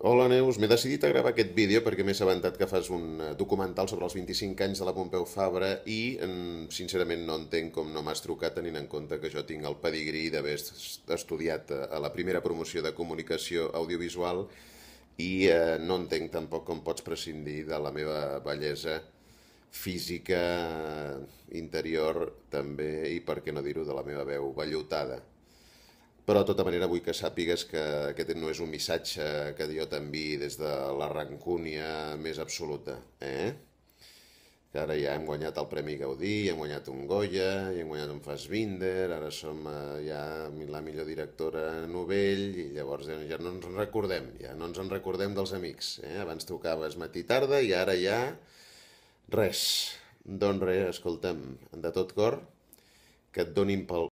Hola Neus, m'he decidit a gravar aquest vídeo perquè m'he assabentat que fas un eh, documental sobre els 25 anys de la Pompeu Fabra i mm, sincerament no entenc com no m'has trucat tenint en compte que jo tinc el pedigrí d'haver est- estudiat eh, a la primera promoció de comunicació audiovisual i eh, no entenc tampoc com pots prescindir de la meva bellesa física, eh, interior també i per què no dir-ho de la meva veu vellutada. Però de tota manera vull que sàpigues que aquest no és un missatge que jo t'enviï des de la rancúnia més absoluta, eh? Que ara ja hem guanyat el Premi Gaudí, hem guanyat un Goya, i hem guanyat un Fassbinder, ara som eh, ja la millor directora novell, i llavors ja, no ens en recordem, ja no ens en recordem dels amics, eh? Abans tocaves matí tarda i ara ja res. Doncs res, escolta'm, de tot cor, que et donin pel